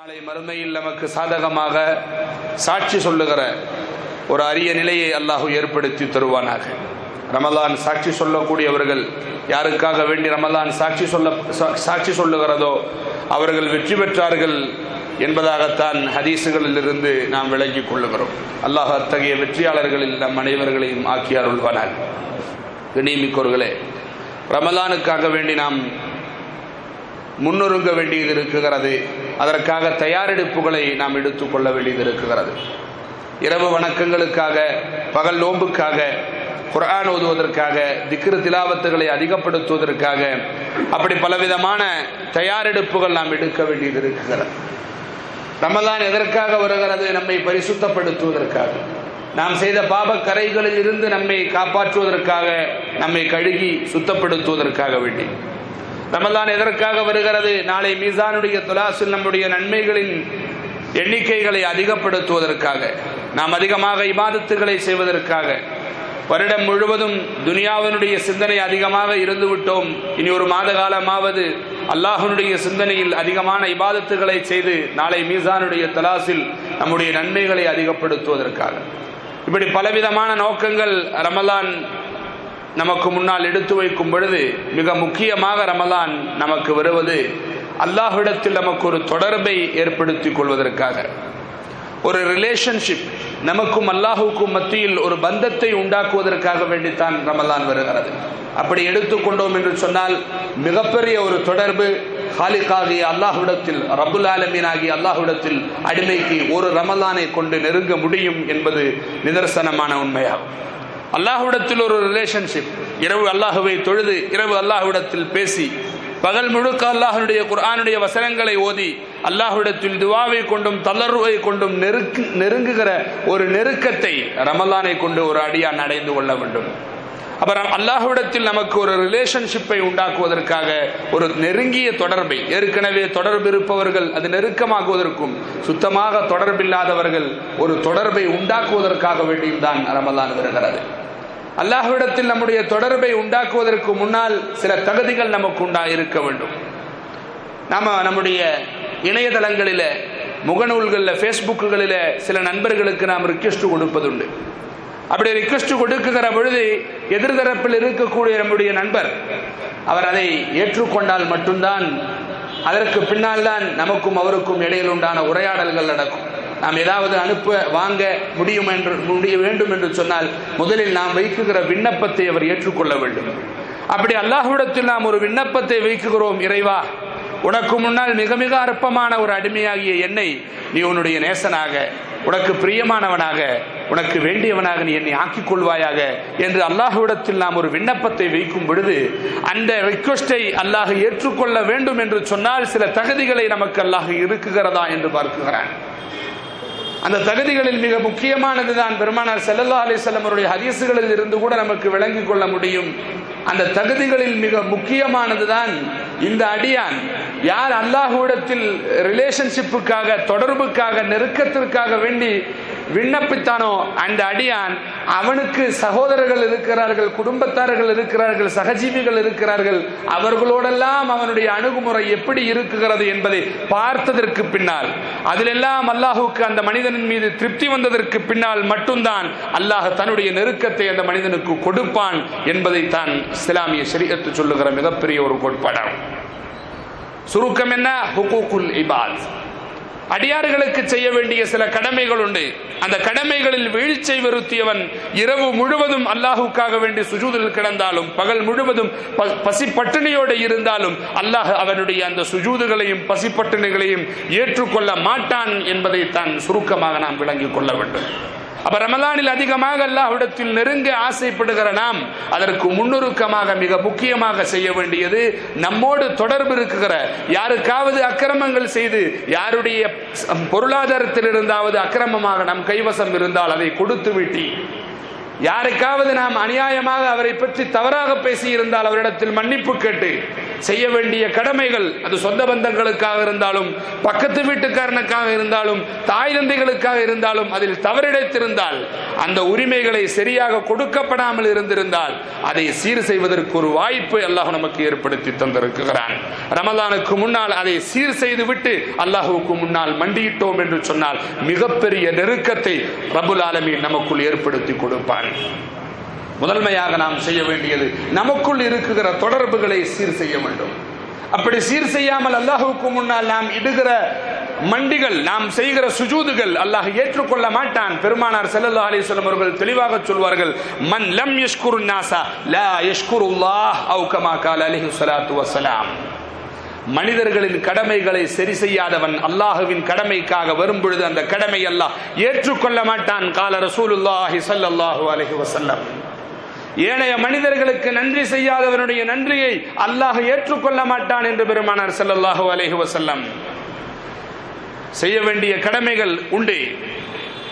நாளை மறுமையில் நமக்கு சாதகமாக சாட்சி சொல்லுகிற ஒரு அரிய நிலையை அல்லாஹு ஏற்படுத்தி தருவானாக. ரமலான் சாட்சி சொல்லக்கூடியவர்கள் யாருக்காக வேண்டி ரமலான் சாட்சி சொல்ல சாட்சி சொல்லுகிறதோ அவர்கள் வெற்றி பெற்றார்கள் என்பதாகத்தான் ஹதீசுகளிலிருந்து நாம் விளங்கிக் கொள்ளுகிறோம். அல்லாஹ் அத்தகைய வெற்றியாளர்களில் நம் அனைவர்களையும் ஆக்கியார் உள்வானார். கண்ணியமிக்கோர்களே ரமலானுக்காக வேண்டி நாம் முன்னொருங்க வேண்டியது இருக்குகிறது அதற்காக தயாரெடுப்புகளை நாம் எடுத்துக்கொள்ள வேண்டியது இருக்கிறது. இரவு வணக்கங்களுக்காக பகல் நோன்புக்காக குரான் ஓதுவதற்காக திக்ரு திலாவத்துகளை அதிகப்படுத்துவதற்காக அப்படி பலவிதமான தயாரெடுப்புகள் நாம் எடுக்க வேண்டியது இருக்கிறது. ரமதான் எதற்காக வருகிறது? நம்மை பரிசுத்தப்படுத்துவதற்காக. நாம் செய்த பாப கரைகளில் இருந்து நம்மை காப்பாற்றுவதற்காக நம்மை கழுகி சுத்தப்படுத்துவதற்காக வேண்டி. ரமலான் எதற்காக வருகிறது? நாளை மீசானுடைய துலாசில் நம்முடைய நன்மைகளின் எண்ணிக்கைகளை அதிகப்படுத்துவதற்காக நாம் அதிகமாக இபாதத்துகளை செய்வதற்காக வருடம் முழுவதும் துனியாவினுடைய சிந்தனை அதிகமாக இருந்து விட்டோம் இனி ஒரு மாத காலமாவது அல்லாஹனுடைய சிந்தனையில் அதிகமான இபாதத்துகளை செய்து நாளை மீசானுடைய தலாசில் நம்முடைய நன்மைகளை அதிகப்படுத்துவதற்காக. இப்படி பலவிதமான நோக்கங்கள் ரமலான் நமக்கு முன்னால் எடுத்து வைக்கும் பொழுது மிக முக்கியமாக ரமலான் நமக்கு வருவது அல்லாஹிடத்தில் நமக்கு ஒரு தொடர்பை ஏற்படுத்திக் கொள்வதற்காக. ஒரு ரிலேஷன்ஷிப் நமக்கும் அல்லாஹுக்கும் மத்தியில் ஒரு பந்தத்தை உண்டாக்குவதற்காக வேண்டித்தான் ரமலான் வருகிறது. அப்படி எடுத்துக்கொண்டோம் என்று சொன்னால் மிகப்பெரிய ஒரு தொடர்பு ஹாலிகாகிய அல்லாஹுடத்தில் ரபுல் ஆலமீன் ஆகிய அல்லாஹ்விடத்தில் அடிமைக்கு ஒரு ரமலானை கொண்டு நெருங்க முடியும் என்பது நிதர்சனமான உண்மையாகும். அல்லாஹ்விடத்தில் ஒரு ரிலேஷன்ஷிப் இரவு அல்லாஹுவை தொழுது இரவு அல்லாஹ்விடத்தில் பேசி பகல் முழுக்க அல்லாஹனுடைய குர்ஆனுடைய வசனங்களை ஓதி அல்லாஹுடத்தில் துவாவை கொண்டும் தளர்வை கொண்டும் நெருக்கு நெருங்குகிற ஒரு நெருக்கத்தை ரமலானை கொண்டு ஒரு அடியான் அடைந்து கொள்ள வேண்டும். அப்புறம் அல்லாஹுவிடத்தில் நமக்கு ஒரு ரிலேஷன்ஷிப்பை உண்டாக்குவதற்காக ஒரு நெருங்கிய தொடர்பை ஏற்கனவே தொடர்பு இருப்பவர்கள் அது நெருக்கமாக்குவதற்கும் சுத்தமாக தொடர்பில்லாதவர்கள் ஒரு தொடர்பை உண்டாக்குவதற்காக வேண்டியும் தான் ரமலான் வருகிறது. அல்லாஹ்விடத்தில் நம்முடைய தொடர்பை உண்டாக்குவதற்கு முன்னால் சில தகுதிகள் நமக்கு உண்டா இருக்க வேண்டும். நாம நம்முடைய இணையதளங்களில் முகநூல்களில் ஃபேஸ்புக்குகளில் சில நண்பர்களுக்கு நாம் ரிக்வெஸ்ட் கொடுப்பதுண்டு. அப்படி ரிக்வெஸ்ட் கொடுக்குகிற பொழுது எதிர்தரப்பில் இருக்கக்கூடிய நம்முடைய நண்பர் அவர் அதை ஏற்றுக்கொண்டால் மட்டும்தான் அதற்கு பின்னால் தான் நமக்கும் அவருக்கும் இடையில் உண்டான உரையாடல்கள் நடக்கும். நாம் ஏதாவது அனுப்ப வாங்க முடியும் என்று முடிய வேண்டும் என்று சொன்னால் முதலில் நாம் வைக்குகிற விண்ணப்பத்தை அவர் ஏற்றுக்கொள்ள வேண்டும். அப்படி அல்லாஹ்விடத்தில் நாம் ஒரு விண்ணப்பத்தை வைக்குகிறோம் இறைவா. உனக்கு முன்னால் மிக மிக அற்பமான ஒரு அடிமையாகிய என்னை நீ உன்னுடைய நேசனாக உனக்கு பிரியமானவனாக உனக்கு வேண்டியவனாக நீ என்னை ஆக்கிக் கொள்வாயாக என்று அல்லாஹ்விடத்தில் நாம் ஒரு விண்ணப்பத்தை வைக்கும் பொழுது அந்த ரிக்வஸ்டை அல்லாஹ் ஏற்றுக்கொள்ள வேண்டும் என்று சொன்னால் சில தகுதிகளை நமக்கு அல்லாஹ் இருக்குகிறதா என்று பார்க்குகிறான் அந்த தகுதிகளில் மிக முக்கியமானது தான் பெருமானார் செல்லல்லா அலிசல்லம் அவருடைய ஹதீசுகளில் இருந்து கூட நமக்கு விளங்கிக் கொள்ள முடியும். அந்த தகுதிகளில் மிக முக்கியமானது தான் இந்த அடியான். யார் அல்லாஹுவிடத்தில் ரிலேஷன்ஷிப்புக்காக தொடர்புக்காக நெருக்கத்திற்காக வேண்டி விண்ணப்பித்தானோ அந்த அடியான் அவனுக்கு சகோதரர்கள் இருக்கிறார்கள் குடும்பத்தார்கள் இருக்கிறார்கள் சகஜீவிகள் இருக்கிறார்கள். அவர்களோடெல்லாம் அவனுடைய அணுகுமுறை எப்படி இருக்குகிறது என்பதை பார்த்ததற்கு பின்னால் அதிலெல்லாம் அல்லாஹுக்கு அந்த மனிதனின் மீது திருப்தி வந்ததற்கு பின்னால் மட்டும்தான் அல்லாஹ் தன்னுடைய நெருக்கத்தை அந்த மனிதனுக்கு கொடுப்பான் என்பதை தான் இஸ்லாமிய சரியத்து சொல்லுகிற மிகப்பெரிய ஒரு கோட்பாடாகும். சுருக்கம் என்ன? ஹுகூக்குல் இபாத். அடியார்களுக்கு செய்ய வேண்டிய சில கடமைகள் உண்டு. அந்த கடமைகளில் வீழ்ச்சை வருத்தியவன் இரவு முழுவதும் அல்லாஹுக்காக வேண்டி சுஜூதில் கிடந்தாலும் பகல் முழுவதும் பசி பட்டினியோடு இருந்தாலும் அல்லாஹ் அவனுடைய அந்த சுஜூதுகளையும் பசி பட்டினிகளையும் ஏற்றுக்கொள்ள மாட்டான் என்பதை தான் சுருக்கமாக நாம் விளங்கிக் கொள்ள வேண்டும். அப்ப ரமலானில் அதிகமாக அல்லாஹ்விடத்தில் நெருங்க ஆசைப்படுகிற நாம் அதற்கு முன்னுருக்கமாக மிக முக்கியமாக செய்ய வேண்டியது நம்மோடு தொடர்பு இருக்குகிற யாருக்காவது அக்கிரமங்கள் செய்து யாருடைய பொருளாதாரத்தில் இருந்தாவது அக்கிரமமாக நம் கைவசம் இருந்தால் அதை கொடுத்து விட்டி யாருக்காவது நாம் அநியாயமாக அவரை பற்றி தவறாக பேசி இருந்தால் அவரிடத்தில் மன்னிப்பு கேட்டு செய்ய வேண்டிய கடமைகள் அது சொந்த பந்தங்களுக்காக இருந்தாலும் பக்கத்து வீட்டுக்காரனுக்காக இருந்தாலும் தாய் தந்தைகளுக்காக இருந்தாலும் அதில் தவறிடைத்திருந்தால் அந்த உரிமைகளை சரியாக கொடுக்கப்படாமல் இருந்திருந்தால் அதை சீர் செய்வதற்கு ஒரு வாய்ப்பு அல்லாஹ் நமக்கு ஏற்படுத்தி தந்திருக்கிறான். ரமலானுக்கு முன்னால் அதை சீர் செய்து விட்டு அல்லாஹுக்கு முன்னால் மண்டியிட்டோம் என்று சொன்னால் மிகப்பெரிய நெருக்கத்தை ரபுல் ஆலமீன் நமக்குள் ஏற்படுத்தி கொடுப்பான். முதன்மையாக நாம் செய்ய வேண்டியது நமக்குள் இருக்குகிற தொடர்புகளை சீர் செய்ய வேண்டும். அப்படி சீர் செய்யாமல் அல்லாஹுக்கு முன்னால் நாம் இடுகிற மண்டிகள் நாம் செய்கிற சுஜூதுகள் அல்லாஹ் ஏற்றுக்கொள்ள மாட்டான். பெருமானார் செல்லல்லா அலி சொல்லம் அவர்கள் தெளிவாக சொல்வார்கள் மன் லம் யஷ்குரு நாசா லா யஷ்குருல்லாஹ் அவுகமா கால அலைஹி ஸலாத்து வஸலாம். மனிதர்களின் கடமைகளை சரி செய்யாதவன் அல்லாஹுவின் கடமைக்காக வரும் பொழுது அந்த கடமை அல்லாஹ் ஏற்றுக்கொள்ள மாட்டான். கால ரசூலுல்லாஹி ஸல்லல்லாஹு அலஹி வசல்லம் ஏனைய மனிதர்களுக்கு நன்றி செய்யாதவனுடைய நன்றியை அல்லாஹ் ஏற்றுக்கொள்ள மாட்டான் என்று பெருமானார் செல்லல்லாஹு அலஹி வசல்லம் செய்ய வேண்டிய கடமைகள் உண்டு.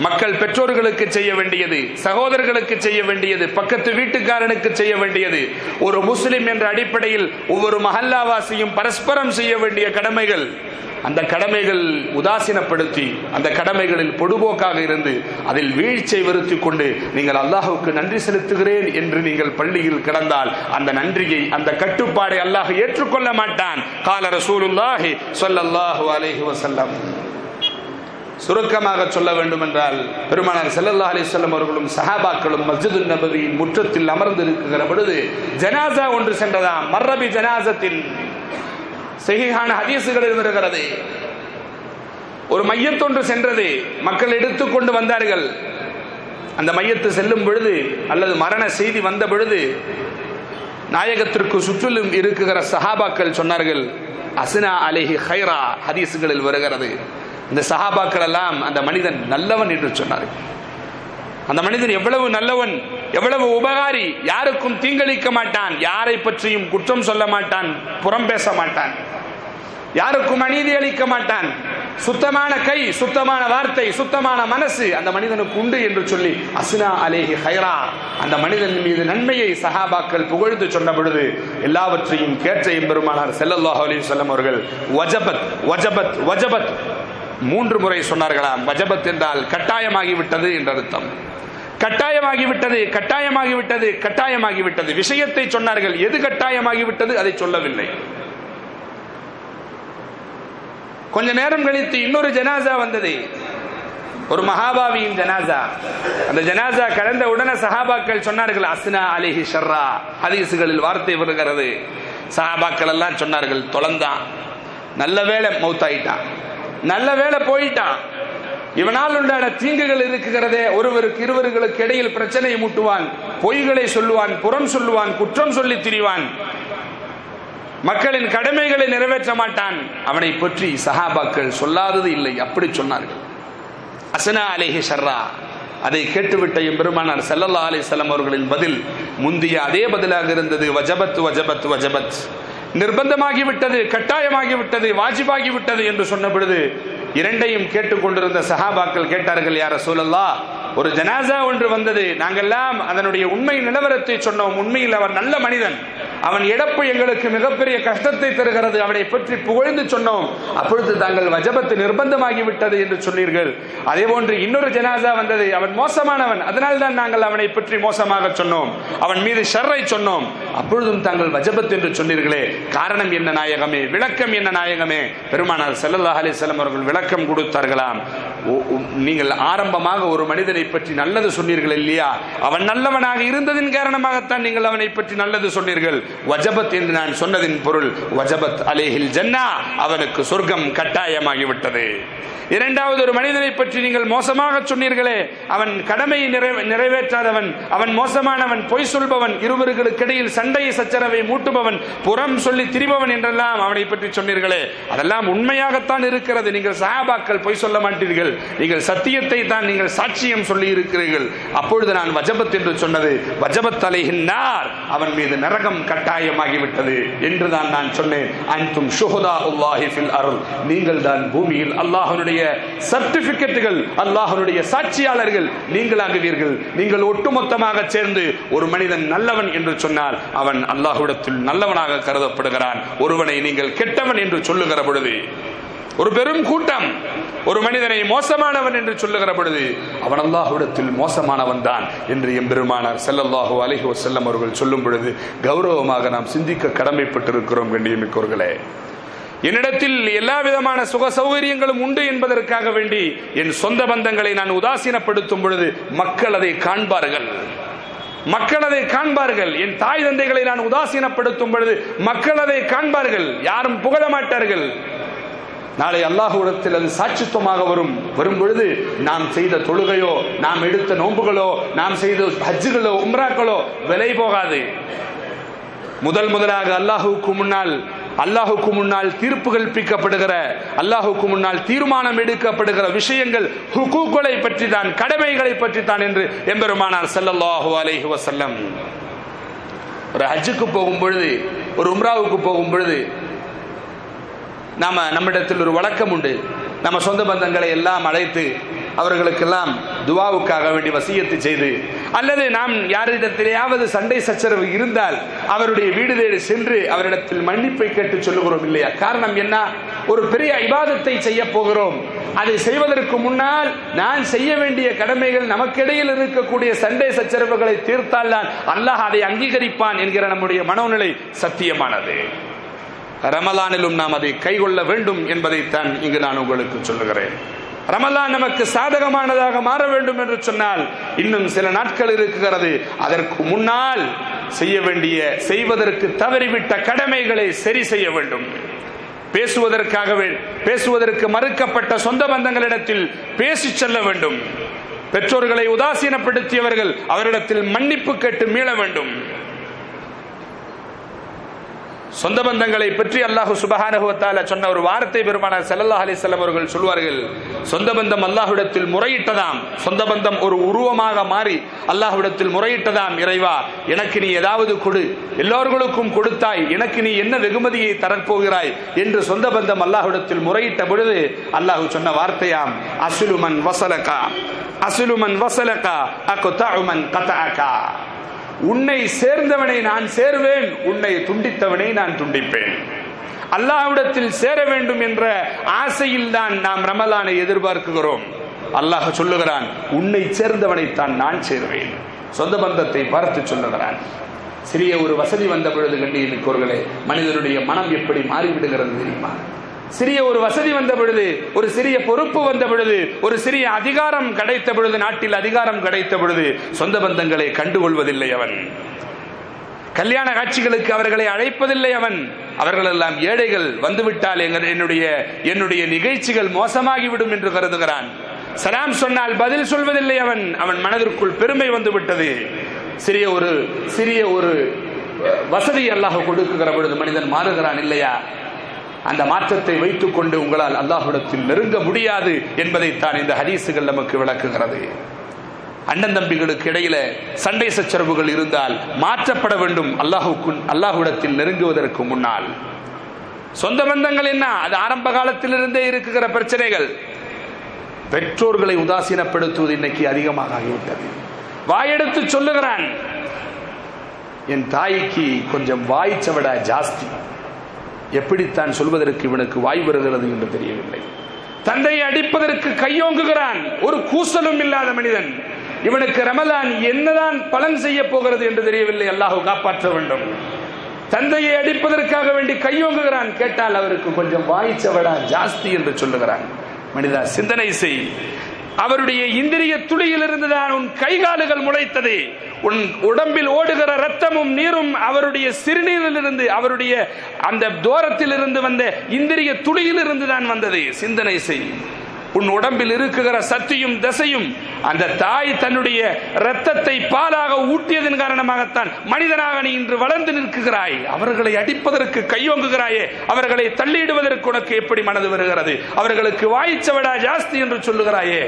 மக்கள் பெற்றோர்களுக்கு செய்ய வேண்டியது சகோதரர்களுக்கு செய்ய வேண்டியது பக்கத்து வீட்டுக்காரனுக்கு செய்ய வேண்டியது ஒரு முஸ்லிம் என்ற அடிப்படையில் ஒவ்வொரு மஹல்லாவாசியும் பரஸ்பரம் செய்ய வேண்டிய கடமைகள் அந்த கடமைகள் உதாசீனப்படுத்தி அந்த கடமைகளில் பொடுபோக்காக இருந்து அதில் வீழ்ச்சியை வருத்தி கொண்டு நீங்கள் அல்லாஹுக்கு நன்றி செலுத்துகிறேன் என்று நீங்கள் பள்ளியில் கிடந்தால் அந்த நன்றியை அந்த கட்டுப்பாடை அல்லாஹ் ஏற்றுக்கொள்ள மாட்டான். கால ரசூலுல்லாஹி சொல்லல்லாஹு அலைஹி வசல்லம் சுருக்கமாக சொல்ல வேண்டும் என்றால் பெருமானார் செல்லல்லா அலிசல்லம் அவர்களும் சஹாபாக்களும் மஸ்ஜிது நபவியின் முற்றத்தில் அமர்ந்து இருக்கிற பொழுது ஜனாசா ஒன்று சென்றதாம் மர்ரபி ஜனாசத்தின் செய்கான ஹதீசுகளில் வருகிறது. ஒரு மையத்தொன்று சென்றது. மக்கள் எடுத்துக்கொண்டு வந்தார்கள். அந்த மையத்து செல்லும் பொழுது அல்லது மரண செய்தி வந்த பொழுது நாயகத்திற்கு சுற்றிலும் இருக்குகிற சஹாபாக்கள் சொன்னார்கள் அசினா அலைஹி ஹைரா ஹதீசுகளில் வருகிறது. இந்த சஹாபாக்கள் எல்லாம் அந்த மனிதன் நல்லவன் என்று சொன்னார்கள் அந்த மனிதன் எவ்வளவு நல்லவன் எவ்வளவு உபகாரி யாருக்கும் தீங்களிக்க மாட்டான் யாரை பற்றியும் குற்றம் சொல்ல மாட்டான் புறம் பேச மாட்டான் யாருக்கும் அநீதி அளிக்க மாட்டான். சுத்தமான கை சுத்தமான வார்த்தை சுத்தமான மனசு அந்த மனிதனுக்கு உண்டு என்று சொல்லி அஸ்னா அலேஹி ஹைரா அந்த மனிதன் மீது நன்மையை சஹாபாக்கள் புகழ்ந்து சொன்ன பொழுது எல்லாவற்றையும் கேட்ட எம்பெருமானார் செல்லல்லாஹ் அலி சொல்லம் அவர்கள் வஜபத் வஜபத் வஜபத் மூன்று முறை சொன்னார்களாம் வஜபத் என்றால் கட்டாயமாகிவிட்டது என்ற அர்த்தம். கட்டாயமாகிவிட்டது கட்டாயமாகிவிட்டது கட்டாயமாகிவிட்டது. விஷயத்தை சொன்னார்கள் எது கட்டாயமாகிவிட்டது அதை சொல்லவில்லை. கொஞ்ச நேரம் கழித்து இன்னொரு ஜனாசா வந்தது. ஒரு மகாபாவியின் ஜனாசா. அந்த ஜனாசா கடந்த உடனே சஹாபாக்கள் சொன்னார்கள் அஸ்னா அலிஹி ஷர்ரா. ஹதீசுகளில் வார்த்தை வருகிறது. சஹாபாக்கள் எல்லாம் சொன்னார்கள் தொலைந்தான். நல்ல வேலை மௌத்தாயிட்டான். நல்ல வேலை போயிட்டான். இவனால் உண்டான தீங்குகள் இருக்குகிறதே ஒருவருக்கு இருவர்களுக்கு இடையில் பிரச்சனையை மூட்டுவான் பொய்களை சொல்லுவான் புறம் சொல்லுவான் குற்றம் சொல்லி திரிவான். மக்களின் கடமைகளை நிறைவேற்ற மாட்டான். அவனை பற்றி சஹாபாக்கள் சொல்லாதது இல்லை அப்படி சொன்னார்கள். அசனா அலேஹி ஷர்ரா அதை கேட்டுவிட்ட எம்பெருமானார் செல்லல்லா அலிசல்லாம் அவர்களின் பதில் முந்திய அதே பதிலாக இருந்தது. வஜபத் வஜபத் வஜபத். நிர்பந்தமாகிவிட்டது கட்டாயமாகிவிட்டது வாஜிபாகிவிட்டது என்று சொன்ன பொழுது இரண்டையும் கேட்டுக்கொண்டிருந்த சஹாபாக்கள் கேட்டார்கள் யார சூழல்லா ஒரு ஜனாசா ஒன்று வந்தது. நாங்கெல்லாம் அதனுடைய உண்மை நிலவரத்தை சொன்னோம். உண்மையில் அவர் நல்ல மனிதன். அவன் இழப்பு எங்களுக்கு மிகப்பெரிய கஷ்டத்தை தருகிறது. அவனை பற்றி புகழ்ந்து சொன்னோம். அப்பொழுது தாங்கள் வஜபத்து நிர்பந்தமாகி விட்டது என்று சொன்னீர்கள். அதே போன்று இன்னொரு ஜனாசா வந்தது. அவன் மோசமானவன். அதனால் தான் நாங்கள் அவனை பற்றி மோசமாக சொன்னோம். அவன் மீது ஷர்ரை சொன்னோம். அப்பொழுதும் தாங்கள் வஜபத் என்று சொன்னீர்களே. காரணம் என்ன நாயகமே? விளக்கம் என்ன நாயகமே? பெருமானார் ஸல்லல்லாஹு அலிசல்லம் அவர்கள் விளக்கம் கொடுத்தார்களாம். நீங்கள் ஆரம்பமாக ஒரு மனிதனை பற்றி நல்லது சொன்னீர்கள் இல்லையா? அவன் நல்லவனாக இருந்ததின் காரணமாகத்தான் நீங்கள் அவனை பற்றி நல்லது சொன்னீர்கள். வஜபத் என்று நான் சொன்னதின் பொருள் வஜபத் அலேஹில் ஜன்னா அவனுக்கு சொர்க்கம் கட்டாயமாகிவிட்டது. இரண்டாவது ஒரு மனிதனை பற்றி நீங்கள் மோசமாக சொன்னீர்களே அவன் கடமையை நிறைவேற்றாதவன் அவன் மோசமானவன் பொய் சொல்பவன் இருவர்களுக்கு இடையில் சண்டையை சச்சரவை மூட்டுபவன் புறம் சொல்லி திரிபவன் என்றெல்லாம் அவனை பற்றி சொன்னீர்களே. அதெல்லாம் உண்மையாகத்தான் இருக்கிறது. நீங்கள் சஹாபாக்கள் பொய் சொல்ல மாட்டீர்கள். நீங்கள் சத்தியத்தை தான் நீங்கள் சாட்சியம் சொல்லி இருக்கிறீர்கள். அப்பொழுது நான் வஜபத் என்று சொன்னது வஜபத் அலைகின்றார் அவன் மீது நரகம் கட்டாயமாகிவிட்டது என்றுதான் நான் சொன்னேன். அன்தும் ஷுஹதா உல்லாஹி ஃபில் அருள். நீங்கள் தான் பூமியில் அல்லாஹனுடைய சர்டிபிகேட்டுகள் அல்லாஹனுடைய சாட்சியாளர்கள். நீங்கள் ஆகுவீர்கள். நீங்கள் ஒட்டுமொத்தமாக சேர்ந்து ஒரு மனிதன் நல்லவன் என்று சொன்னால் அவன் அல்லாஹுடத்தில் நல்லவனாக கருதப்படுகிறான். ஒருவனை நீங்கள் கெட்டவன் என்று சொல்லுகிற பொழுது ஒரு பெரும் கூட்டம். ஒரு மனிதனை மோசமானவன் என்று சொல்லுகிற பொழுது அவன் அல்லாஹுடத்தில் மோசமானவன் தான் என்று எம்பெருமானார் செல்லல்லாஹு அலைஹி செல்லம் அவர்கள் சொல்லும் பொழுது கௌரவமாக நாம் சிந்திக்க கடமைப்பட்டிருக்கிறோம் கண்ணியமிக்கவர்களே என்னிடத்தில் எல்லா விதமான சுக சௌகரியங்களும் உண்டு என்பதற்காக வேண்டி என் சொந்த பந்தங்களை நான் உதாசீனப்படுத்தும் பொழுது மக்கள் அதை காண்பார்கள். மக்கள் அதை காண்பார்கள். என் தாய் தந்தைகளை நான் உதாசீனப்படுத்தும் பொழுது மக்கள் அதை காண்பார்கள். யாரும் புகழ மாட்டார்கள். நாளை அல்லாஹுடத்தில் அது சாட்சித்துவமாக வரும் வரும் பொழுது நாம் செய்த தொழுகையோ நாம் எடுத்த நோன்புகளோ நாம் செய்த ஹஜ்ஜுகளோ உம்ராக்களோ விலை போகாது. முதல் முதலாக அல்லாஹுக்கு முன்னால் அல்லாஹுக்கு முன்னால் தீர்ப்பு கல்பிக்கப்படுகிற அல்லாஹுக்கு முன்னால் தீர்மானம் எடுக்கப்படுகிற விஷயங்கள் ஹுக்கூக்களை பற்றி தான் கடமைகளை பற்றி தான் என்று எம்பெருமானார் செல்லல்லாஹு அலைஹி வசல்லம் ஒரு ஹஜ்ஜுக்கு போகும் பொழுது ஒரு உம்ராவுக்கு போகும் பொழுது நாம நம்மிடத்தில் ஒரு வழக்கம் உண்டு. நம்ம சொந்த பந்தங்களை எல்லாம் அழைத்து அவர்களுக்கெல்லாம் துவாவுக்காக வேண்டி வசியத்து செய்து அல்லது நாம் யாரிடத்திலேயாவது சண்டை சச்சரவு இருந்தால் அவருடைய வீடு தேடி சென்று அவரிடத்தில் மன்னிப்பை கேட்டு சொல்லுகிறோம் இல்லையா? காரணம் என்ன? ஒரு பெரிய இபாதத்தை செய்ய போகிறோம். அதை செய்வதற்கு முன்னால் நான் செய்ய வேண்டிய கடமைகள் நமக்கிடையில் இருக்கக்கூடிய சண்டை சச்சரவுகளை தீர்த்தால் தான் அல்லாஹ் அதை அங்கீகரிப்பான் என்கிற நம்முடைய மனோநிலை சத்தியமானது. ரமலானிலும் நாம் அதை கைகொள்ள வேண்டும் என்பதைத்தான் இங்கு நான் உங்களுக்கு சொல்லுகிறேன். ரமலான் நமக்கு சாதகமானதாக மாற வேண்டும் என்று சொன்னால் இன்னும் சில நாட்கள் இருக்கிறது. அதற்கு முன்னால் செய்ய வேண்டிய செய்வதற்கு தவறிவிட்ட கடமைகளை சரி செய்ய வேண்டும். பேசுவதற்காக பேசுவதற்கு மறுக்கப்பட்ட சொந்த பந்தங்களிடத்தில் பேசி செல்ல வேண்டும். பெற்றோர்களை உதாசீனப்படுத்தியவர்கள் அவரிடத்தில் மன்னிப்பு கேட்டு மீள வேண்டும். சொந்த பந்தங்களை பற்றி அல்லாஹு சுபஹானுவத்தால சொன்ன ஒரு வார்த்தை பெருமானார் செல்லல்லா அலிசல்லம் அவர்கள் சொல்வார்கள். சொந்த பந்தம் அல்லாஹுடத்தில் முறையிட்டதாம். சொந்த பந்தம் ஒரு உருவமாக மாறி அல்லாஹுடத்தில் முறையிட்டதாம் இறைவா. எனக்கு நீ ஏதாவது கொடு. எல்லோர்களுக்கும் கொடுத்தாய். எனக்கு நீ என்ன வெகுமதியை தரப்போகிறாய் என்று சொந்த பந்தம் அல்லாஹ்விடத்தில் முறையிட்ட பொழுது அல்லாஹு சொன்ன வார்த்தையாம். அசுலுமன் வசலகா அசுலுமன் வசலகா அகுதஉமன் கதாகா உன்னை சேர்ந்தவனை நான் சேர்வேன் உன்னை துண்டித்தவனை நான் துண்டிப்பேன். அல்லாஹ்விடத்தில் சேர வேண்டும் என்ற ஆசையில் தான் நாம் ரமலானை எதிர்பார்க்கிறோம். அல்லாஹ் சொல்லுகிறான் உன்னை சேர்ந்தவனைத்தான் நான் சேர்வேன். சொந்த பந்தத்தை பார்த்து சொல்லுகிறான். சிறிய ஒரு வசதி வந்த பொழுது கண்டியிருக்கோர்களே மனிதனுடைய மனம் எப்படி மாறிவிடுகிறது தெரியுமா? சிறிய ஒரு வசதி வந்த பொழுது ஒரு சிறிய பொறுப்பு வந்த பொழுது ஒரு சிறிய அதிகாரம் கிடைத்த பொழுது நாட்டில் அதிகாரம் கிடைத்த பொழுது சொந்த பந்தங்களை கண்டுகொள்வதில்லை அவன். கல்யாண காட்சிகளுக்கு அவர்களை அழைப்பதில்லை அவன். அவர்கள் எல்லாம் ஏழைகள் வந்துவிட்டால் என்னுடைய என்னுடைய நிகழ்ச்சிகள் மோசமாகிவிடும் என்று கருதுகிறான். சலாம் சொன்னால் பதில் சொல்வதில்லை அவன். அவன் மனதிற்குள் பெருமை வந்து விட்டது. சிறிய ஒரு சிறிய ஒரு வசதி அல்லாஹ் கொடுக்குகிற பொழுது மனிதன் மாறுகிறான் இல்லையா? அந்த மாற்றத்தை வைத்துக் கொண்டு உங்களால் அல்லாஹுடத்தில் நெருங்க முடியாது என்பதைத்தான் இந்த ஹதீசுகள் நமக்கு விளக்குகிறது. அண்ணன் தம்பிகளுக்கு இடையில சண்டை சச்சரவுகள் இருந்தால் மாற்றப்பட வேண்டும். அல்லாஹுக்கு அல்லாஹுடத்தில் நெருங்குவதற்கு முன்னால். சொந்த பந்தங்கள் என்ன? அது ஆரம்ப காலத்திலிருந்தே இருக்குகிற பிரச்சனைகள். பெற்றோர்களை உதாசீனப்படுத்துவது இன்னைக்கு அதிகமாக ஆகிவிட்டது. வாயெடுத்து சொல்லுகிறான். என் தாய்க்கு கொஞ்சம் வாய்ச்சவட ஜாஸ்தி. எப்படித்தான் சொல்வதற்கு இவனுக்கு வாய் வருகிறது என்று தெரியவில்லை. தந்தையை அடிப்பதற்கு கையோங்குகிறான். ஒரு கூசலும் இல்லாத மனிதன். இவனுக்கு ரமலான் என்னதான் பலன் செய்ய போகிறது என்று தெரியவில்லை. அல்லாஹு காப்பாற்ற வேண்டும். தந்தையை அடிப்பதற்காக வேண்டி கையோங்குகிறான். கேட்டால் அவருக்கு கொஞ்சம் வாய்ச்சவடா ஜாஸ்தி என்று சொல்லுகிறான். மனிதா சிந்தனை செய். அவருடைய இந்திரிய துளியிலிருந்து தான் உன் கைகாலுகள் முளைத்தது. உன் உடம்பில் ஓடுகிற ரத்தமும் நீரும் அவருடைய சிறுநீரிலிருந்து அவருடைய அந்த தூரத்திலிருந்து வந்த இந்திரிய துளியிலிருந்து தான் வந்தது. சிந்தனை செய். உன் உடம்பில் இருக்குகிற சக்தியும் தசையும் அந்த தாய் தன்னுடைய ரத்தத்தை பாலாக ஊட்டியதன் காரணமாகத்தான் மனிதனாக நீ இன்று வளர்ந்து நிற்குகிறாய் அவர்களை அடிப்பதற்கு கையோங்குகிறாயே அவர்களை தள்ளியிடுவதற்கு உனக்கு எப்படி மனது வருகிறது? அவர்களுக்கு வாய்ச்சவடா ஜாஸ்தி என்று சொல்லுகிறாயே.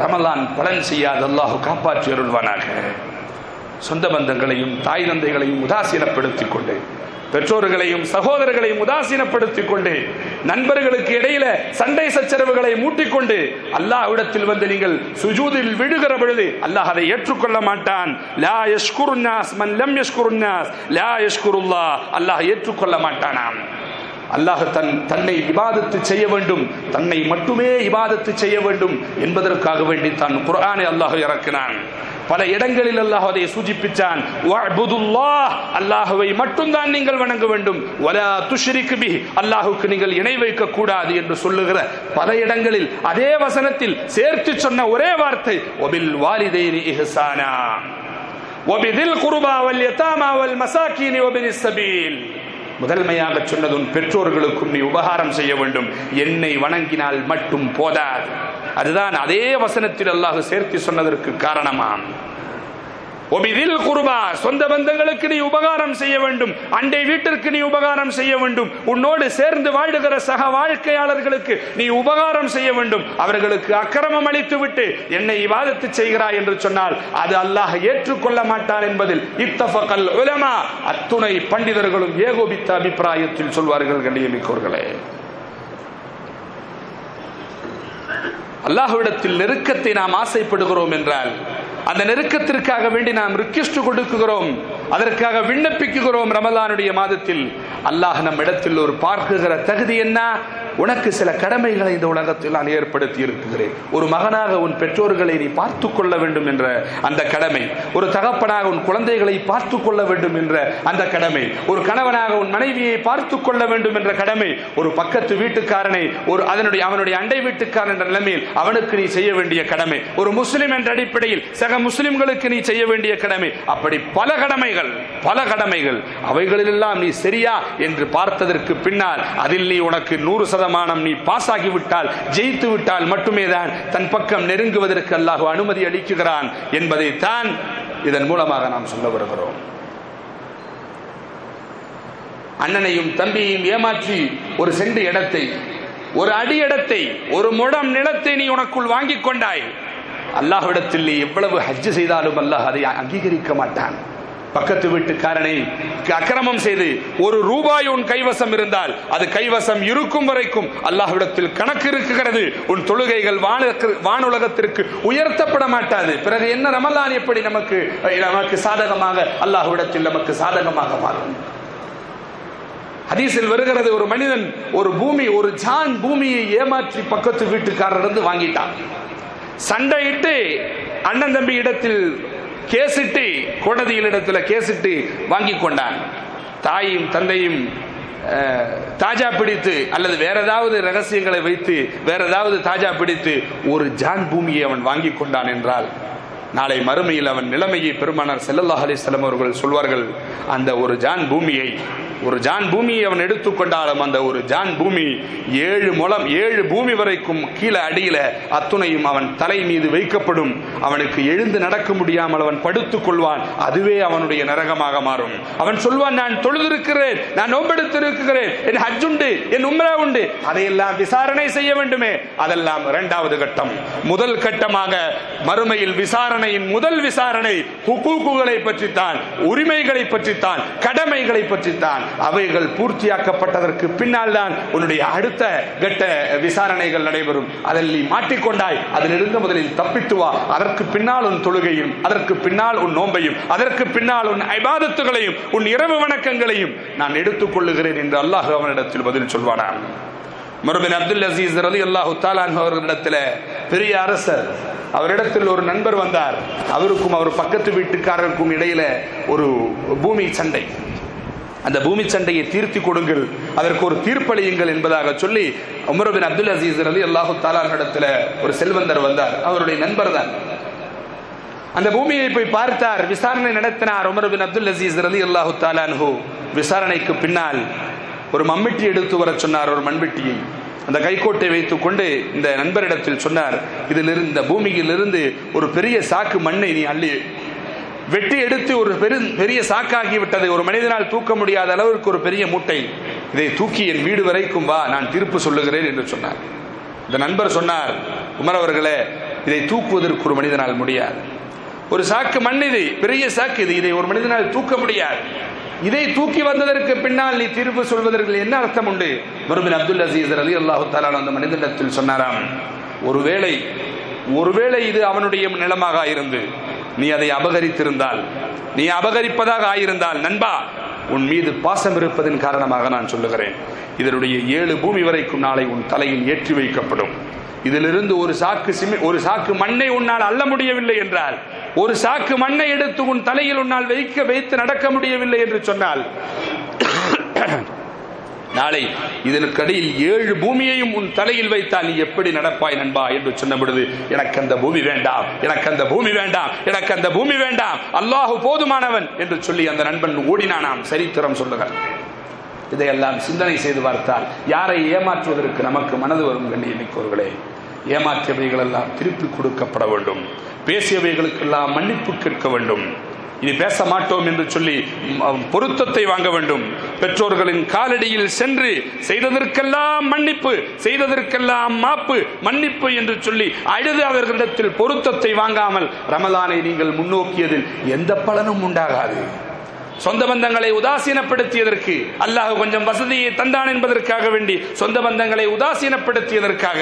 ரமலான் பலன் செய்யாத. அல்லாஹு காப்பாற்றி அருள்வானாக. சொந்த பந்தங்களையும் தாய் தந்தைகளையும் உதாசீனப்படுத்திக் கொண்டு பெற்றோர்களையும் சகோதரர்களையும் உதாசீனப்படுத்திக் கொண்டு நண்பர்களுக்கு இடையில சண்டை சச்சரவுகளை மூட்டிக்கொண்டு அல்லாஹ்விடத்தில் வந்து நீங்கள் சுஜூதில் விழுகிற பொழுது அல்லாஹ் அதை ஏற்றுக்கொள்ள மாட்டான். லா யஷ்குருன்னாஸ் மன் லம் யஷ்குருன்னாஸ் லா யஷ்குருல்லாஹ் அல்லாஹ் ஏற்றுக்கொள்ள மாட்டானாம். அல்லாஹ் தன் தன்னை இபாதத்து செய்ய வேண்டும் தன்னை மட்டுமே இபாதத்து செய்ய வேண்டும் என்பதற்காக வேண்டி தான் குரானை அல்லாஹ் இறக்கினான். பல இடங்களில் அல்லாஹ் அதை சூಚಿப்பிச்சான் அல்லாஹுவை மட்டும்தான் நீங்கள் வணங்க வேண்டும். வலா துஷ்ரிக் பி அல்லாஹுக்கு நீங்கள் இணை வைக்க கூடாது என்று சொல்லுகிற பல இடங்களில் அதே வசனத்தில் சேர்த்து சொன்ன ஒரே வார்த்தை ஒபில் வாலிதேனி இஹ்சானா ஒபிதில் குருபா வல் யதாமா வல் மசாக்கீனி ஒபினி சபீல் முதன்மையாக சொன்னதும் பெற்றோர்களுக்கும் நீ உபகாரம் செய்ய வேண்டும் என்னை வணங்கினால் மட்டும் போதாது அதுதான் அதே வசனத்தில் அல்லாஹ் சேர்த்து சொன்னதற்கு காரணமாம். ஒபிதில் குருபா சொந்த பந்தங்களுக்கு நீ உபகாரம் செய்ய வேண்டும். அண்டை வீட்டிற்கு நீ உபகாரம் செய்ய வேண்டும். உன்னோடு சேர்ந்து வாழுகிற சக வாழ்க்கையாளர்களுக்கு நீ உபகாரம் செய்ய வேண்டும். அவர்களுக்கு அக்கிரமம் அளித்து விட்டு என்னை இவாதத்து செய்கிறாய் என்று சொன்னால் அது அல்லாஹ் ஏற்றுக்கொள்ள மாட்டார் என்பதில் இத்தஃபகல் உலமா அத்துணை பண்டிதர்களும் ஏகோபித்த அபிப்பிராயத்தில் சொல்வார்கள் கண்ணியமிக்கோர்களே. அல்லாஹுவிடத்தில் நெருக்கத்தை நாம் ஆசைப்படுகிறோம் என்றால் அந்த நெருக்கத்திற்காக வேண்டி நாம் ரிக்வெஸ்ட் கொடுக்குகிறோம். அதற்காக விண்ணப்பிக்குகிறோம் ரமலானுடைய மாதத்தில். அல்லாஹ் நம் இடத்தில் ஒரு பார்க்குகிற தகுதி என்ன? உனக்கு சில கடமைகளை இந்த உலகத்தில் நான் ஏற்படுத்தி இருக்கிறேன். ஒரு மகனாக உன் பெற்றோர்களை நீ பார்த்து கொள்ள வேண்டும் என்ற அந்த கடமை. ஒரு தகப்பனாக உன் குழந்தைகளை பார்த்து கொள்ள வேண்டும் என்ற அந்த கடமை. ஒரு கணவனாக உன் மனைவியை பார்த்து கொள்ள வேண்டும் என்ற கடமை. ஒரு பக்கத்து வீட்டுக்காரனை ஒரு அதனுடைய அவனுடைய அண்டை வீட்டுக்காரன் என்ற நிலைமையில் அவனுக்கு நீ செய்ய வேண்டிய கடமை. ஒரு முஸ்லிம் என்ற அடிப்படையில் சக முஸ்லிம்களுக்கு நீ செய்ய வேண்டிய கடமை. அப்படி பல கடமைகள் பல கடமைகள். அவைகளிலெல்லாம் நீ சரியா என்று பார்த்ததற்கு பின்னால் அதில் நீ உனக்கு நூறு சதமானம் நீ பாஸ் ஆகிவிட்டால் ஜெயித்து விட்டால் மட்டுமே தான் தன் பக்கம் நெருங்குவதற்கு அல்லாஹ் அனுமதி அளிக்குகிறான் என்பதை தான் இதன் மூலமாக நாம் சொல்ல வருகிறோம். அண்ணனையும் தம்பியையும் ஏமாற்றி ஒரு செண்டு இடத்தை ஒரு அடி இடத்தை ஒரு முடம் நிலத்தை நீ உனக்குள் வாங்கிக் கொண்டாய். அல்லாஹ்விடத்தில் நீ எவ்வளவு ஹஜ் செய்தாலும் அல்லாஹ் அதை அங்கீகரிக்க மாட்டான். பக்கத்து வீட்டுக்காரனை அக்கிரமம் செய்து ஒரு ரூபாய் உன் கைவசம் இருந்தால் அது கைவசம் இருக்கும் வரைக்கும் அல்லாஹ்விடத்தில் கணக்கு இருக்குகிறது. உன் தொழுகைகள் வானுலகத்திற்கு உயர்த்தப்பட மாட்டாது. பிறகு என்ன ரமலான் எப்படி நமக்கு நமக்கு சாதகமாக அல்லாஹ்விடத்தில் நமக்கு சாதகமாக மாறும்? ஹதீஸில் வருகிறது ஒரு மனிதன் ஒரு பூமி ஒரு ஜான் பூமியை ஏமாற்றி பக்கத்து வீட்டுக்காரரிடம் வாங்கிட்டான். சண்டையிட்டு அண்ணன் தம்பி இடத்தில் கேசிட்டு கோடதியில் இடத்துல கேசிட்டு வாங்கி கொண்டான். தாயும் தந்தையும் தாஜா பிடித்து அல்லது வேற ஏதாவது ரகசியங்களை வைத்து வேற ஏதாவது தாஜா பிடித்து ஒரு ஜான் பூமியை அவன் வாங்கி கொண்டான் என்றால் நாளை மறுமையில் அவன் நிலைமையை பெருமானார் செல்லல்லாஹ் அலிஸ்லம் அவர்கள் சொல்வார்கள் அந்த ஒரு ஜான் பூமியை ஒரு ஜான் பூமியை அவன் எடுத்துக்கொண்டாலும் அந்த ஒரு ஜான் பூமி ஏழு முளம் ஏழு பூமி வரைக்கும் கீழே அடியில அத்துணையும் அவன் தலை மீது வைக்கப்படும். அவனுக்கு எழுந்து நடக்க முடியாமல் அவன் படுத்துக் கொள்வான். அதுவே அவனுடைய நரகமாக மாறும். அவன் சொல்வான் நான் தொழுதிருக்கிறேன் நான் நோம்பெடுத்திருக்கிறேன் என் ஹஜ் உண்டு என் உம்ரா உண்டு. அதையெல்லாம் விசாரணை செய்ய வேண்டுமே. அதெல்லாம் இரண்டாவது கட்டம். முதல் கட்டமாக மறுமையில் விசாரணையின் முதல் விசாரணை ஹுக்கூக்குகளை பற்றித்தான் உரிமைகளை பற்றித்தான் கடமைகளை பற்றித்தான். அவைகள் பூர்த்தியாக்கப்பட்டதற்கு பின்னால் தான் உன்னுடைய அடுத்த கட்ட விசாரணைகள் நடைபெறும். அதில் நீ மாட்டிக்கொண்டாய். அதிலிருந்து முதலில் தப்பித்து வா. அதற்கு பின்னால் உன் தொழுகையும் அதற்கு பின்னால் உன் நோம்பையும் அதற்கு பின்னால் உன் ஐபாதத்துகளையும் உன் இரவு வணக்கங்களையும் நான் எடுத்துக் கொள்ளுகிறேன் என்று அல்லாஹ் அவனிடத்தில் பதில் சொல்வானா மறுபின் அப்துல் அசீஸ் அலி அல்லாஹு தாலான் அவர்களிடத்தில் பெரிய அரசர் அவரிடத்தில் ஒரு நண்பர் வந்தார். அவருக்கும் அவர் பக்கத்து வீட்டுக்காரருக்கும் இடையில ஒரு பூமி சண்டை. அந்த பூமி சண்டையை தீர்த்தி கொடுங்கள். அதற்கு ஒரு தீர்ப்பளியுங்கள் என்பதாக சொல்லி உமரபின் அப்துல் அசீஸ் அலி அல்லாஹு தாலானிடத்துல ஒரு செல்வந்தர் வந்தார். அவருடைய நண்பர் தான். அந்த பூமியை போய் பார்த்தார் விசாரணை நடத்தினார் உமரபின் அப்துல் அசீஸ் அலி அல்லாஹு தாலான்ஹு விசாரணைக்கு பின்னால் ஒரு மம்மிட்டி எடுத்து வர சொன்னார் ஒரு மண்வெட்டியை. அந்த கைக்கோட்டை வைத்துக் கொண்டு இந்த நண்பரிடத்தில் சொன்னார் இதிலிருந்து இந்த பூமியிலிருந்து ஒரு பெரிய சாக்கு மண்ணை நீ அள்ளி வெட்டி எடுத்து ஒரு பெரு பெரிய சாக்காகி விட்டதை ஒரு மனிதனால் தூக்க முடியாத அளவிற்கு ஒரு பெரிய மூட்டை இதை தூக்கி என் வீடு வரைக்கும் வா நான் தீர்ப்பு சொல்லுகிறேன் என்று சொன்னார். இந்த நண்பர் சொன்னார் உமர் அவர்களே இதை தூக்குவதற்கு ஒரு மனிதனால் முடியாது. ஒரு சாக்கு மண் இது பெரிய சாக்கு இது இதை ஒரு மனிதனால் தூக்க முடியாது. இதை தூக்கி வந்ததற்கு பின்னால் நீ தீர்ப்பு சொல்வதற்கு என்ன அர்த்தம் உண்டு? முருபின் அப்துல் அசீஸ் அலி அல்லாஹு தாலான் அந்த மனிதனிடத்தில் சொன்னாராம் ஒருவேளை ஒருவேளை இது அவனுடைய நிலமாக இருந்து நீ அதை அபகரித்திருந்தால் நீ அபகரிப்பதாக ஆயிருந்தால் நண்பா உன் மீது பாசம் இருப்பதன் காரணமாக நான் சொல்லுகிறேன். இதனுடைய ஏழு பூமி வரைக்கும் நாளை உன் தலையில் ஏற்றி வைக்கப்படும். இதிலிருந்து ஒரு சாக்கு சிமி ஒரு சாக்கு மண்ணை உன்னால் அள்ள முடியவில்லை என்றால் ஒரு சாக்கு மண்ணை எடுத்து உன் தலையில் உன்னால் வைக்க வைத்து நடக்க முடியவில்லை என்று சொன்னால் நாளை இதற்கடியில் ஏழு பூமியையும் உன் தலையில் வைத்தால் நீ எப்படி நடப்பாய் நண்பா என்று சொன்ன பொழுது எனக்கு அந்த பூமி வேண்டாம் எனக்கு அந்த பூமி வேண்டாம் எனக்கு அந்த பூமி வேண்டாம் அல்லாஹு போதுமானவன் என்று சொல்லி அந்த நண்பன் ஓடினானாம். சரித்திரம் சொல்லுகிறான் இதையெல்லாம் சிந்தனை செய்து பார்த்தால் யாரை ஏமாற்றுவதற்கு நமக்கு மனது வரும் கண்ணியமிக்கோர்களே ஏமாற்றியவைகள் எல்லாம் திருப்பி கொடுக்கப்பட வேண்டும். பேசியவைகளுக்கெல்லாம் மன்னிப்பு கேட்க வேண்டும். இனி பேச மாட்டோம் என்று சொல்லி பொருத்தத்தை வாங்க வேண்டும். பெற்றோர்களின் காலடியில் சென்று செய்ததற்கெல்லாம் மன்னிப்பு செய்ததற்கெல்லாம் மாப்பு மன்னிப்பு என்று சொல்லி அழுது அவர்களிடத்தில் பொருத்தத்தை வாங்காமல் ரமலானை நீங்கள் முன்னோக்கியதில் எந்த பலனும் உண்டாகாது. சொந்த பந்தங்களை உதாசீனப்படுத்தியதற்கு அல்லாஹ் கொஞ்சம் வசதியை தந்தான் என்பதற்காக வேண்டி சொந்த பந்தங்களை உதாசீனப்படுத்தியதற்காக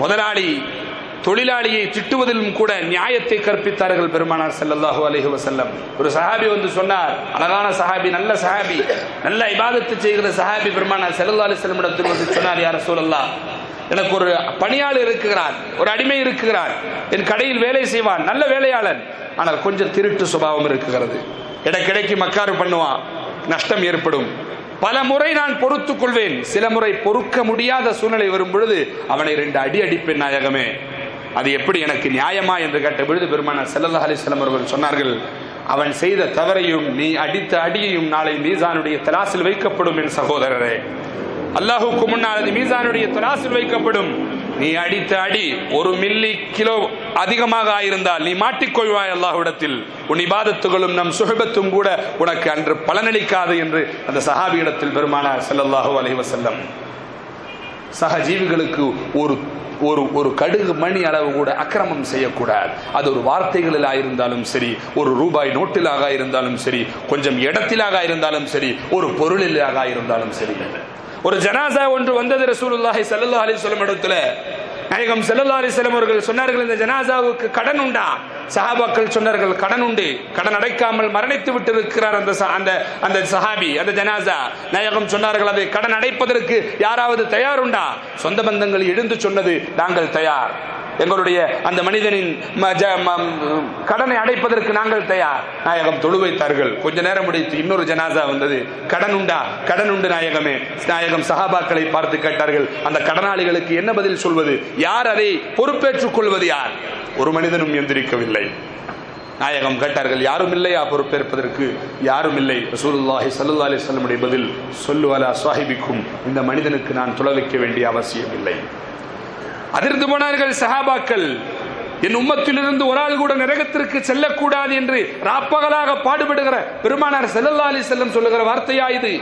முதலாளி தொழிலாளியை திட்டுவதிலும் கூட நியாயத்தை கற்பித்தார்கள் பெருமானார் செல்லல்லாஹு அலஹி வசல்லம் ஒரு சஹாபி வந்து சொன்னார் அழகான சஹாபி நல்ல சஹாபி நல்ல இபாதத்தை செய்கிற சஹாபி பெருமானார் ஸல்லல்லாஹு அலி செல்லமிடத்தில் வந்து சொன்னார் யார் சூழல்லா எனக்கு ஒரு பணியாளர் இருக்கிறார் ஒரு அடிமை இருக்கிறார் என் கடையில் வேலை செய்வான் நல்ல வேலையாளன். ஆனால் கொஞ்சம் திருட்டு சுபாவம் இருக்கிறது இடக்கிடைக்கு மக்காறு பண்ணுவான் நஷ்டம் ஏற்படும். பல முறை நான் பொறுத்துக் கொள்வேன் சில முறை பொறுக்க முடியாத சூழ்நிலை வரும் பொழுது அவனை ரெண்டு அடி அடிப்பேன் நாயகமே. அது எப்படி எனக்கு நியாயமா என்று கேட்ட பொழுது பெருமானார் செல்லல்லா அலிஸ்லாம் அவர்கள் சொன்னார்கள் அவன் செய்த தவறையும் நீ அடித்த அடியையும் நாளை மீசானுடைய தலாசில் வைக்கப்படும் என் சகோதரரே. அல்லாஹுக்கு முன்னால் அது மீசானுடைய தலாசில் வைக்கப்படும். நீ அடித்த அடி ஒரு மில்லி கிலோ அதிகமாக ஆயிருந்தால் நீ மாட்டிக்கொள்வாய் அல்லாஹ்விடத்தில். உன் இபாதத்துகளும் நம் சுகபத்தும் கூட உனக்கு அன்று பலனளிக்காது என்று அந்த சஹாபியிடத்தில் பெருமானார் செல்லல்லாஹு அலைவசல்லம் சகஜீவிகளுக்கு ஒரு ஒரு ஒரு கடுகு மணி அளவு கூட அக்கிரமம் செய்யக்கூடாது. அது ஒரு வார்த்தைகளில் இருந்தாலும் சரி ஒரு ரூபாய் நோட்டிலாக இருந்தாலும் சரி கொஞ்சம் இடத்திலாக இருந்தாலும் சரி ஒரு பொருளிலாக இருந்தாலும் சரி. ஒரு ஜனாசா ஒன்று வந்தது ரசூலுல்லாஹி சல்லா அலி சொல்லும் இடத்துல நாயகம் ஸல்லல்லாஹு அலைஹி அவர்கள் சொன்னார்கள் இந்த ஜனாசாவுக்கு கடன் உண்டா? சஹாபாக்கள் சொன்னார்கள் கடன் உண்டு. கடன் அடைக்காமல் மரணித்து விட்டு இருக்கிறார் அந்த அந்த அந்த சஹாபி அந்த ஜனாசா. நாயகம் சொன்னார்கள் அதை கடன் அடைப்பதற்கு யாராவது தயார் உண்டா? சொந்த பந்தங்கள் எழுந்து சொன்னது நாங்கள் தயார். எங்களுடைய அந்த மனிதனின் ம- ஜ- கடனை அடைப்பதற்கு நாங்கள் தயார். நாயகம் தொழு வைத்தார்கள். கொஞ்ச நேரம் முடித்து இன்னொரு ஜனாசா வந்தது. கடன் உண்டா? கடன் உண்டு நாயகமே. நாயகம் சஹாபாக்களை பார்த்து கேட்டார்கள். அந்த கடனாளிகளுக்கு என்ன பதில் சொல்வது? யார் அதை பொறுப்பேற்றுக் கொள்வது யார்? ஒரு மனிதனும் எந்திரிக்கவில்லை. நாயகம் கேட்டார்கள் யாரும் இல்லையா பொறுப்பேற்பதற்கு? யாரும் இல்லை. ரசூலுல்லாஹி சல்லா அலி வஸல்லமுடைய பதில் சொல்லுவலா சாஹிபிக்கும். இந்த மனிதனுக்கு நான் துளவிக்க வேண்டிய அவசியம் இல்லை. அதிர்ந்து போனார்கள் சஹாபாக்கள். என் உம்மத்திலிருந்து ஒரு ஆள் கூட நரகத்திற்கு செல்லக்கூடாது என்று ராப்பகலாக பாடுபடுகிற பெருமானார் ஸல்லல்லாஹு அலைஹி செல்லம் சொல்லுகிற வார்த்தையா இது?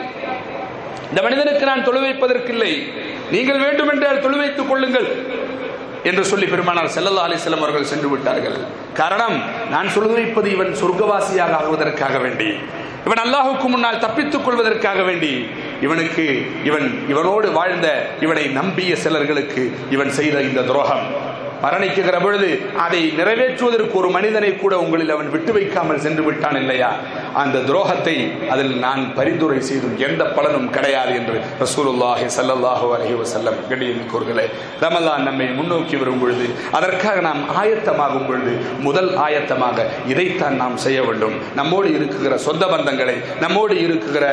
இந்த மனிதனுக்கு நான் தொழு வைப்பதற்கில்லை. நீங்கள் வேண்டுமென்றால் தொழு வைத்துக் கொள்ளுங்கள் என்று சொல்லி பெருமானார் செல்லல்லா அலைஹி அவர்கள் சென்று விட்டார்கள். காரணம் நான் சொல்லுவைப்பது இவன் சொர்க்கவாசியாக ஆகுவதற்காக வேண்டி. இவன் அல்லாஹுக்கு முன்னால் தப்பித்துக் கொள்வதற்காக வேண்டி. இவனுக்கு இவன் இவனோடு வாழ்ந்த இவனை நம்பிய சிலர்களுக்கு இவன் செய்த இந்த துரோகம். மரணிக்குகிற பொழுது அதை நிறைவேற்றுவதற்கு ஒரு மனிதனை கூட உங்களில் அவன் விட்டு வைக்காமல் சென்று விட்டான் இல்லையா? அந்த துரோகத்தை அதில் நான் பரிந்துரை செய்தும் எந்த பலனும் கிடையாது என்று ரசூலுல்லாஹி ஸல்லல்லாஹு அலஹி வசல்லம் கண்ணியமிக்கோர்களே ரமலான் நம்மை முன்னோக்கி வரும் பொழுது அதற்காக நாம் ஆயத்தமாகும் பொழுது முதல் ஆயத்தமாக இதைத்தான் நாம் செய்ய வேண்டும். நம்மோடு இருக்குகிற சொந்த பந்தங்களை நம்மோடு இருக்குகிற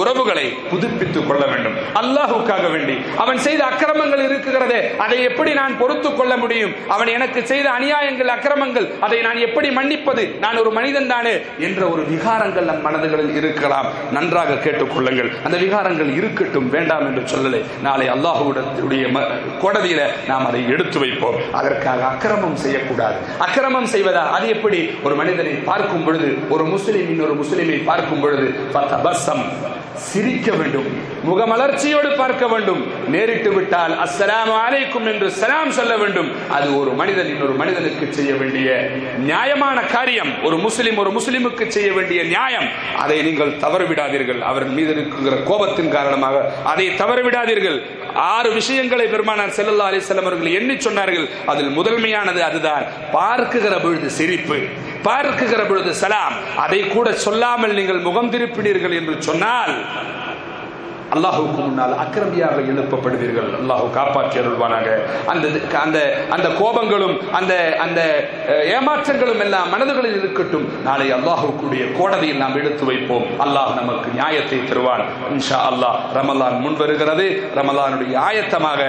உறவுகளை புதுப்பித்துக் கொள்ள வேண்டும். அல்லாஹுக்காக வேண்டி அவன் செய்த அக்கிரமங்கள் இருக்குகிறதே அதை எப்படி நான் பொறுத்துக் கொள்ள முடியும்? அவன் எனக்கு செய்த அநியாயங்கள் அக்கிரமங்கள் அதை நான் எப்படி மன்னிப்பது? நான் ஒரு மனிதன் தானே என்ற ஒரு விகாரங்கள் நம் மனதுகளில் இருக்கலாம். நன்றாக கேட்டுக்கொள்ளுங்கள். அந்த விகாரங்கள் இருக்கட்டும் வேண்டாம் என்று சொல்லலை. நாளை அல்லாஹுடைய கொடதியில நாம் அதை எடுத்து வைப்போம். அதற்காக அக்கிரமம் செய்யக்கூடாது. அக்கிரமம் செய்வதா அது எப்படி? ஒரு மனிதனை பார்க்கும் பொழுது ஒரு முஸ்லிம் இன்னொரு முஸ்லிமை பார்க்கும் பொழுது சிரிக்க வேண்டும். முகமலர்ச்சியோடு பார்க்க வேண்டும். நேரிட்டு விட்டால் அஸ்ஸலாம் அலைக்கும் என்று சலாம் சொல்ல வேண்டும். அது ஒரு மனிதன் இன்னொரு மனிதனுக்கு செய்ய வேண்டிய நியாயமான காரியம். ஒரு முஸ்லிம் ஒரு முஸ்லிமுக்கு செய்ய வேண்டிய நியாயம். அதை நீங்கள் தவறுவிடாதீர்கள். அவர் மீது இருக்கிற கோபத்தின் காரணமாக அதை தவறுவிடாதீர்கள். ஆறு விஷயங்களை பெருமானார் செல்லல்லா அலிசல்லம் அவர்கள் எண்ணி சொன்னார்கள். அதில் முதன்மையானது அதுதான். பார்க்குகிற பொழுது சிரிப்பு. பார்க்குகிற பொழுது சலாம். அதை கூட சொல்லாமல் நீங்கள் முகம் திருப்பினீர்கள் என்று சொன்னால் அல்லாஹுக்கு முன்னால் அக்கிரமியாக எழுப்பப்படுவீர்கள். அல்லாஹு காப்பாற்றி அருள்வானாக. அந்த அந்த அந்த கோபங்களும் அந்த அந்த ஏமாற்றங்களும் எல்லாம் மனதுகளில் இருக்கட்டும். நாளை அல்லாஹுக்குடைய கோடதியில் நாம் எடுத்து வைப்போம். அல்லாஹ் நமக்கு நியாயத்தை தருவான். இன்ஷா அல்லாஹ். ரமலான் முன் வருகிறது ரமலானுடைய ஆயத்தமாக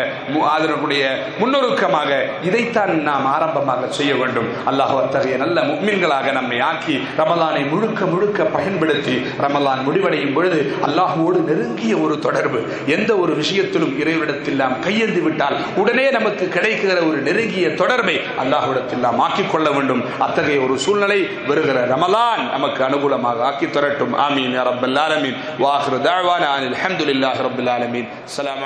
அதனுடைய முன்னொருக்கமாக இதைத்தான் நாம் ஆரம்பமாக செய்ய வேண்டும். அல்லாஹ் அத்தகைய நல்ல முக்மின்களாக நம்மை ஆக்கி ரமலானை முழுக்க முழுக்க பயன்படுத்தி ரமலான் முடிவடையும் பொழுது அல்லாஹுவோடு நெருங்கிய ஒரு தொடர்பு. எந்த ஒரு விஷயத்திலும் இறைவிடத்தில் நாம் விட்டால் உடனே நமக்கு கிடைக்கிற ஒரு நெருங்கிய தொடர்பை அல்லாஹ்விடத்தில் நாம் ஆக்கிக் கொள்ள வேண்டும். அத்தகைய ஒரு சூழ்நிலை வருகிற ரமலான் நமக்கு அனுகூலமாக ஆக்கி தரட்டும். ஆமீன். யா ரப்பல் ஆலமீன். அனில் அஹமதுல்லாஹ் ரப்பில் ஆலமீன். அஸ்ஸலாமு